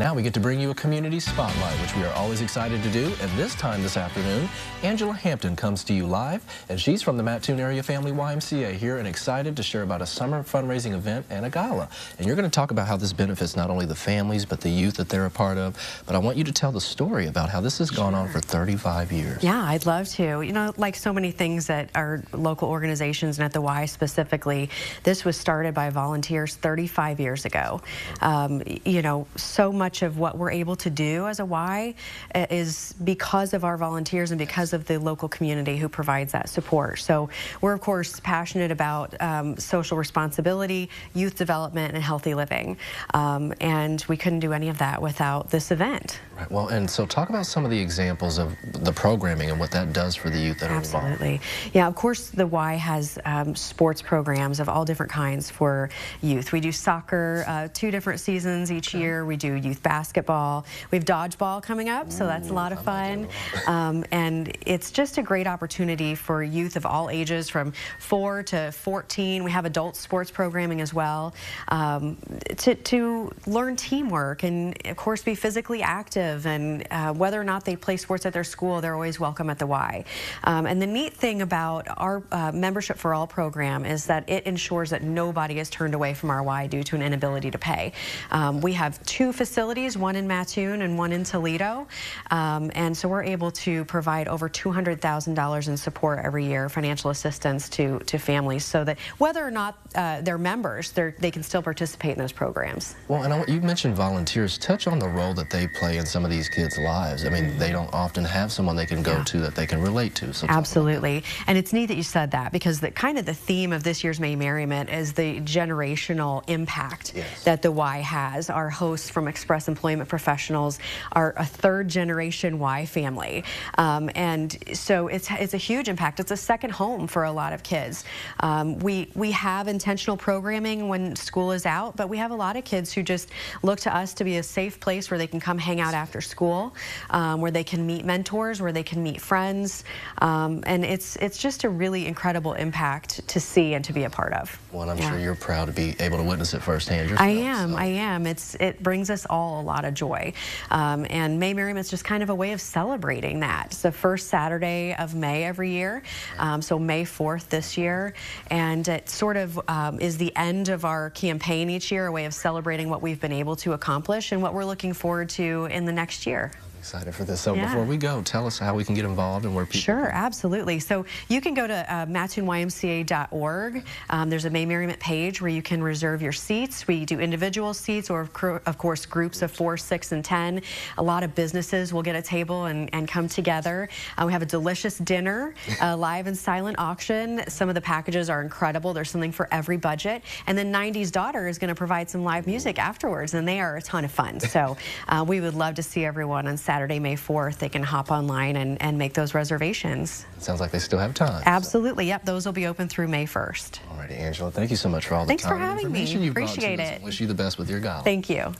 Now we get to bring you a community spotlight, which we are always excited to do. And this time this afternoon, Angela Hampton comes to you live, and she's from the Mattoon Area Family YMCA here and excited to share about a summer fundraising event and a gala. And you're going to talk about how this benefits not only the families, but the youth that they're a part of. But I want you to tell the story about how this has gone on for 35 years. Yeah, I'd love to. You know, like so many things at our local organizations and at the Y specifically, this was started by volunteers 35 years ago. Um, you know, so much much of what we're able to do as a Y uh, is because of our volunteers and because of the local community who provides that support. So we're, of course, passionate about um, social responsibility, youth development, and healthy living. Um, and we couldn't do any of that without this event. Right. Well, and so talk about some of the examples of the programming and what that does for the youth that Absolutely. are involved. Absolutely. Yeah, of course, the Y has um, sports programs of all different kinds for youth. We do soccer uh, two different seasons each year. We do youth basketball. We have dodgeball coming up, so that's a lot of fun. Um, and it's just a great opportunity for youth of all ages from 4 to 14. We have adult sports programming as well um, to, to learn teamwork and, of course, be physically active. And uh, whether or not they play sports at their school, they're always welcome at the Y. Um, and the neat thing about our uh, Membership for All program is that it ensures that nobody is turned away from our Y due to an inability to pay. Um, we have two facilities facilities, one in Mattoon and one in Toledo. Um, and so we're able to provide over $200,000 in support every year, financial assistance to, to families, so that whether or not uh, they're members, they're, they can still participate in those programs. Well, and I, you mentioned volunteers. Touch on the role that they play in some of these kids' lives. I mean, they don't often have someone they can go yeah. to that they can relate to. So Absolutely. And it's neat that you said that because the kind of the theme of this year's May Merriment is the generational impact yes. that the Y has. Our hosts from Express Express Employment Professionals are a third generation Y family. Um, and so it's, it's a huge impact. It's a second home for a lot of kids. Um, we, we have intentional programming when school is out, but we have a lot of kids who just look to us to be a safe place where they can come hang out after school, um, where they can meet mentors, where they can meet friends. Um, and it's, it's just a really incredible impact to see and to be a part of. Well, I'm yeah. sure you're proud to be able to witness it firsthand yourself. I am, so. I am. It's, it brings us all all a lot of joy. Um, and May Merriment's just kind of a way of celebrating that. It's the first Saturday of May every year, um, so May 4th this year. And it sort of um, is the end of our campaign each year, a way of celebrating what we've been able to accomplish and what we're looking forward to in the next year excited for this. So yeah. before we go, tell us how we can get involved and where people Sure, absolutely. So you can go to uh, mattoonymca.org. Um, there's a May Merriment page where you can reserve your seats. We do individual seats or, of course, groups of four, six, and 10. A lot of businesses will get a table and, and come together. Uh, we have a delicious dinner, a live and silent auction. Some of the packages are incredible. There's something for every budget. And then 90s Daughter is going to provide some live music afterwards, and they are a ton of fun. So uh, we would love to see everyone on Saturday. Saturday, May 4th, they can hop online and, and make those reservations. Sounds like they still have time. Absolutely. So. Yep. Those will be open through May 1st. All righty, Angela. Thank you so much for all the Thanks time for having me. Appreciate it. Wish you the best with your golf. Thank you.